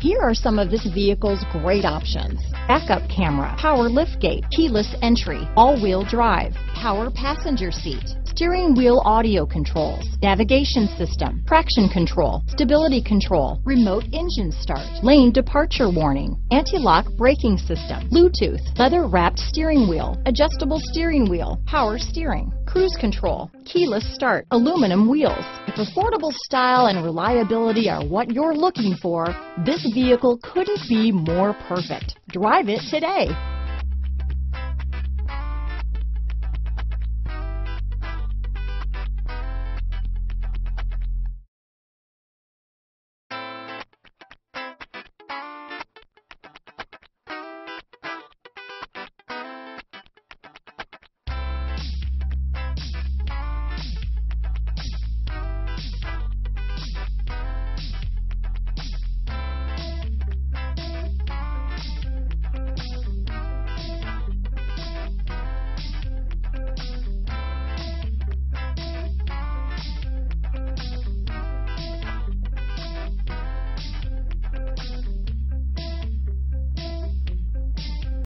Here are some of this vehicle's great options. Backup camera, power liftgate, keyless entry, all-wheel drive, power passenger seat, steering wheel audio controls, navigation system, traction control, stability control, remote engine start, lane departure warning, anti-lock braking system, Bluetooth, leather wrapped steering wheel, adjustable steering wheel, power steering, cruise control, keyless start, aluminum wheels. If affordable style and reliability are what you're looking for, this vehicle couldn't be more perfect. Drive it today.